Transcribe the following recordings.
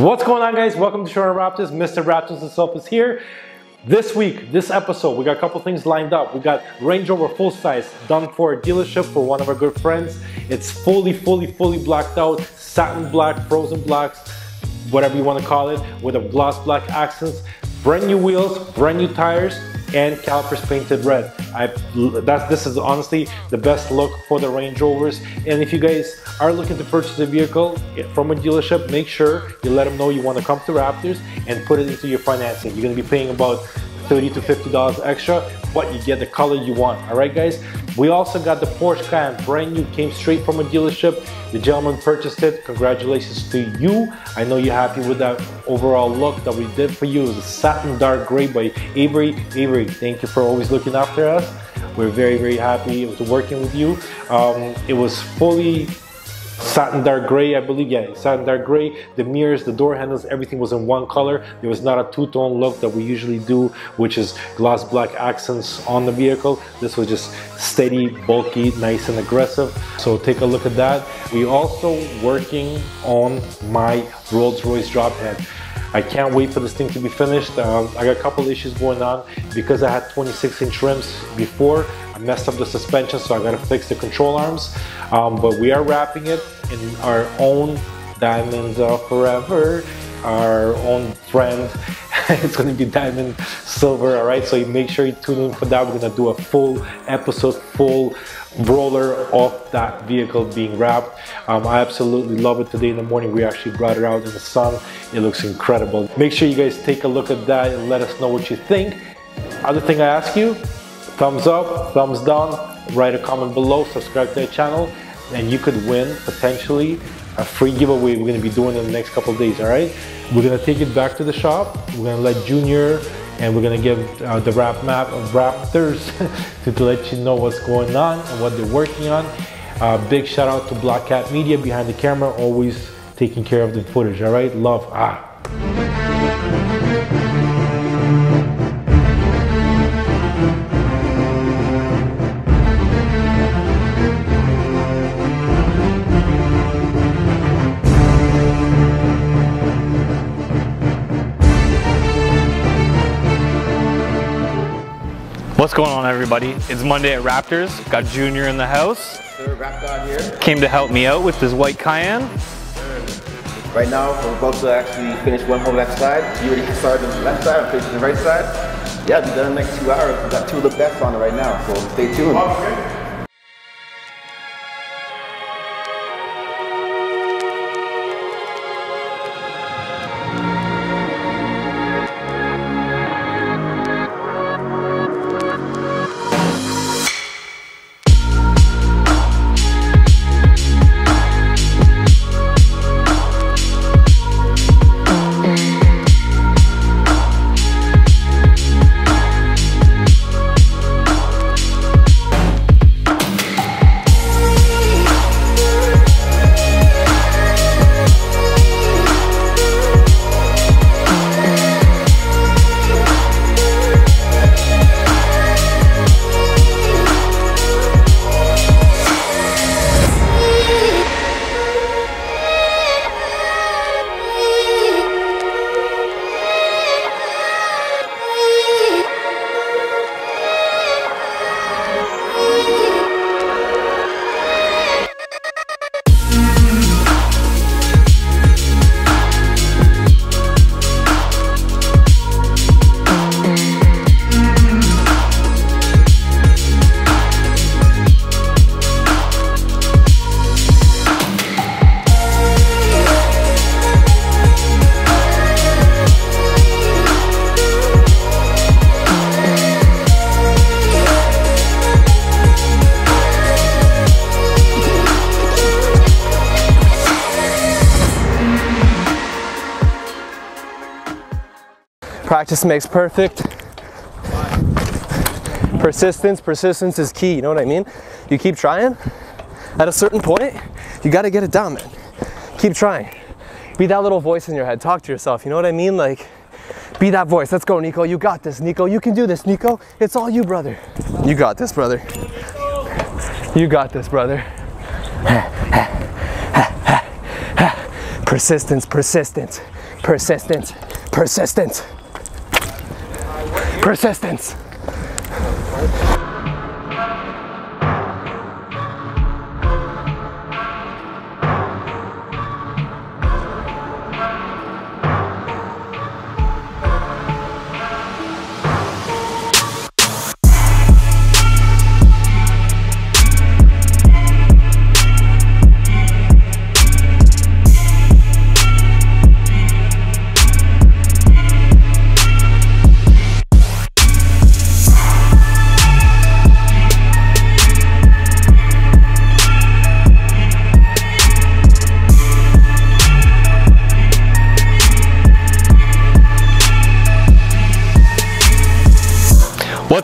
What's going on guys? Welcome to Toronto Wraptors. Mr. Wraptors himself is here. This week, this episode, we got a couple things lined up. We got Range Rover full size done for a dealership for one of our good friends. It's fully, fully, fully blacked out, satin black, frozen blacks, whatever you want to call it, with a gloss black accents. Brand new wheels, brand new tires, and calipers painted red. I that this is honestly the best look for the Range Rovers. And if you guys are looking to purchase a vehicle from a dealership, make sure you let them know you want to come to Wraptors and put it into your financing. You're going to be paying about 30 to 50 dollars extra but you get the color you want all right guys we also got the Porsche Cayenne brand new came straight from a dealership. The gentleman purchased it. Congratulations to you. I know you're happy with that overall look that we did for you. The satin dark gray by Avery. Avery thank you for always looking after us. We're very very happy with working with you. Um, it was fully satin dark gray, I believe. Yeah, satin dark gray. The mirrors, the door handles, everything was in one color. There was not a two-tone look that we usually do, which is gloss black accents on the vehicle. This was just steady, bulky, nice and aggressive. So take a look at that. We also working on my Rolls-Royce drop head. I can't wait for this thing to be finished. Um, I got a couple issues going on because I had 26 inch rims before. Messed up the suspension, so I gotta fix the control arms. Um, but we are wrapping it in our own Diamonds of Forever, our own friend. it's gonna be diamond silver, all right? So make sure you tune in for that. We're gonna do a full episode, full roller of that vehicle being wrapped. Um, I absolutely love it. Today in the morning, we actually brought it out in the sun. It looks incredible. Make sure you guys take a look at that and let us know what you think. Other thing I ask you, thumbs up, thumbs down, write a comment below, subscribe to the channel, and you could win potentially a free giveaway we're gonna be doing in the next couple days, all right? We're gonna take it back to the shop. We're gonna let Junior and we're gonna give uh, the rap map of Wraptors to, to, let you know what's going on and what they're working on. Uh, big shout out to Black Cat Media behind the camera, always taking care of the footage, all right? Love, ah. What's going on everybody? It's Monday at Wraptors. Got Junior in the house. Sir, Rap God here. Came to help me out with this white Cayenne. Right now, we're about to actually finish one whole left side. You already started on the left side, I'm finishing the right side. Yeah, be done in the next two hours. We've got two of the best on it right now, so stay tuned. Practice makes perfect. Persistence, persistence is key, you know what I mean? You keep trying, at a certain point, you gotta get it down, man. Keep trying. Be that little voice in your head. Talk to yourself, you know what I mean? Like, be that voice. Let's go, Nico. You got this, Nico. You can do this, Nico. It's all you, brother. You got this, brother. You got this, brother. Persistence, persistence, persistence, persistence, persistence.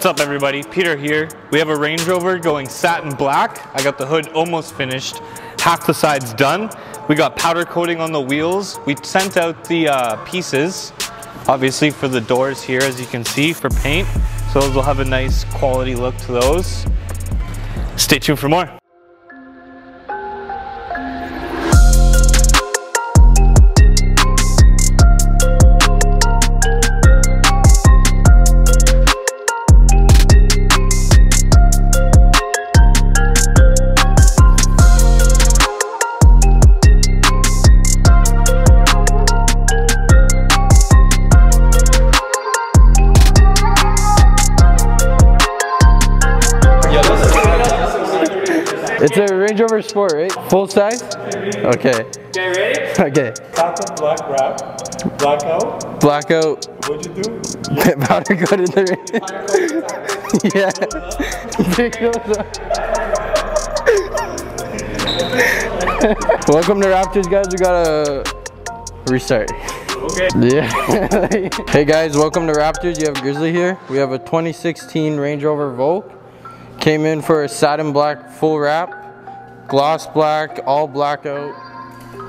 What's up everybody? Peter here. We have a Range Rover going satin black. I got the hood almost finished. Half the sides done. We got powder coating on the wheels. We sent out the uh, pieces, obviously for the doors here as you can see for paint. So those will have a nice quality look to those. Stay tuned for more. Range Rover Sport, right? Full size? Okay. Okay, ready? Okay. Black wrap, blackout. Blackout. What'd you do? Powder coat in the Yeah. Those off. Welcome to Wraptors, guys. We gotta restart. Okay. Yeah. hey guys, welcome to Wraptors. You have Grizzly here. We have a 2016 Range Rover Vogue. Came in for a satin black full wrap, gloss black, all blackout.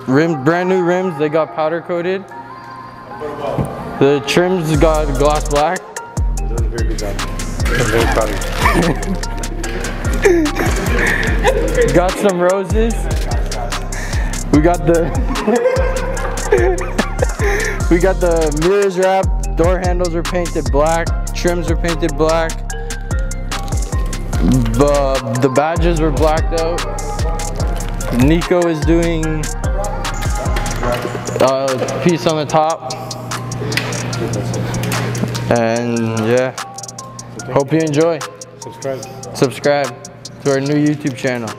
Rim, brand new rims. They got powder coated. The trims got gloss black. Very good. Got some roses. We got the we got the mirrors wrapped. Door handles are painted black. Trims are painted black. The, the badges were blacked out. Nico is doing a piece on the top. And yeah, hope you enjoy. Subscribe. Subscribe to our new YouTube channel.